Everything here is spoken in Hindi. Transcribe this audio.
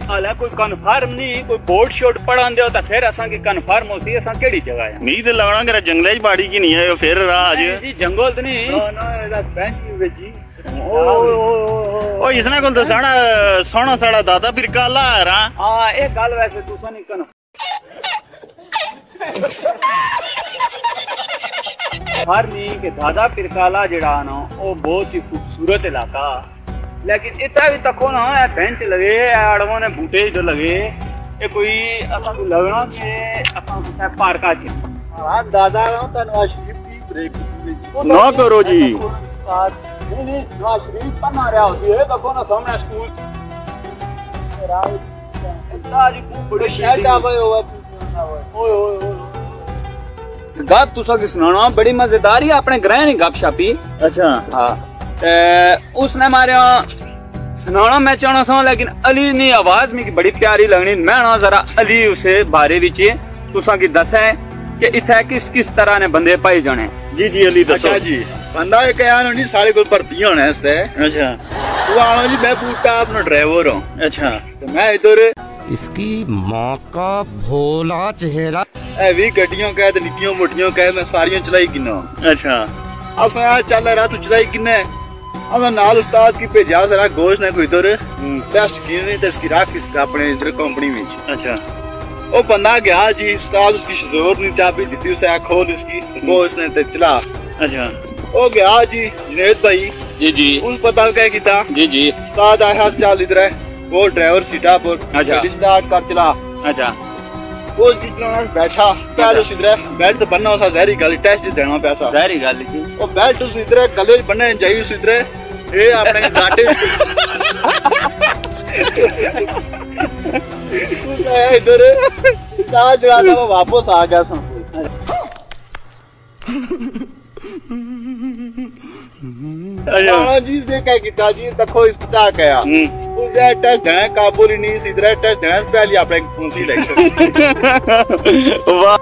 ਹਾਲਾ ਕੋਈ ਕਨਫਰਮ ਨਹੀਂ ਕੋਈ ਬੋਰਡ ਸ਼ੋਟ ਪੜਾਂਦੇ ਹੋ ਤਾਂ ਫਿਰ ਅਸਾਂ ਕੀ ਕਨਫਰਮ ਹੋਸੀ ਅਸਾਂ ਕਿਹੜੀ ਜਗ੍ਹਾ ਆ? ਮੀਂਹ ਤੇ ਕਿ ਜੰਗਲੇ 'ਚ ਬਾੜੀ ਕੀ ਨਹੀਂ ਆਇਓ ਫਿਰ ਰਾਜ ਜੀ ਜੰਗਲ ਤੇ ਨਹੀਂ। ਨਾ ਨਾ ਇਹਦਾ ਬੈਂਚ ਵਿੱਚ ਜੀ। ਉਹ ਇਸਨਾ ਕੋਲ ਤਾਂ ਸਾਡਾ ਸੋਹਣਾ ਸਾਡਾ ਦਾਦਾ ਬਿਰਕਾ ਲਾ ਰਾ। ਹਾਂ ਇਹ ਗੱਲ ਵੈਸੇ ਤੁਸੀਂ ਨਹੀਂ ਕਨ ਹਰ ਨਹੀਂ ਦਾਦਾ ਪਿਰਕਾਲਾ ਜਿਹੜਾ ਨਾ ਉਹ ਬਹੁਤ ਹੀ ਖੂਬਸੂਰਤ ਇਲਾਕਾ। लेकिन इतना भी तको ना है बेंच लगे अड़वों ने बूटे जो लगे। ये कोई असा को लगना कि असा कुछ पार्क आ हाँ दादा ना तनवा शरीफ की ब्रेक ना करो जी। नहीं नहीं नवा शरीफ पर ना रहा होती है तको ना सामने स्कूल इतना जी को बड़े शहर का हुआ ओए गप तुसा की सुनाना बड़ी मजेदारी अपने ग्रह ने गप छापी अच्छा। हाँ। उसने मारे सुना मैं चाहना सा लेकिन अली ने आवाज़ मेरी बड़ी प्यारी लगनी। मैं ना जरा अली उसे बारे विच तुसा की दस है कि इथे किस किस तरह ने बंदे पाए जाने। जी जी अली दसो अच्छा जी बंदा एक यार नहीं सारे कोल भर्ती होना इसते अच्छा। तू आनो जी मैं बूटा अपना ड्राइवर हूँ अच्छा। तो मैं इधर इसकी माँ का भोला चेहरा। ए भी गड्डियों का निक्कियों मोटियों का मैं सारियों चलाई किन्ना अच्छा। असा चल रहा तू चलाई किन्ना ಆಮೇಲೆ ನಾಲ್ ಉಸ್ತಾದ್ ಕಿ ಭೇಜಾ ಜರಾ ಗೋಶ್ಟ್ ನ ಕೋ ಇದರ ಟೆಸ್ಟ್ कीने तो इसकी राख इस अपने इधर कंपनी में अच्छा। वो बंदा गया जी उस्ताद उसकी ज़ोर नहीं चाबी दी थी उसे खोल इसकी वो उसने तो चला। अच्छा। वो गया जी जुनेद भाई। जी जी। उस पता क्या किया जी जी। उस्ताद आया चाल इधर है। वो ड्राइवर सीटा पर अच्छा। स्टार्ट कर चला। अच्छा। वो उसकी चलाना बैठा पैर उस इधर बेल्ट बनना उसा जहरी गल टेस्ट देना पैसा। जहरी गल वो बेल्ट उस इधर गले बनने चाहिए उस इधर ये अपने घाटे इधर उस्ताद जो था वो वापस आ गया से क्या किया जी तको इस किता कया हम्म। उसे टेस्ट देना काबुल ही नहीं इस इधर टेस्ट देना पहले अपने फंसी लग वाह।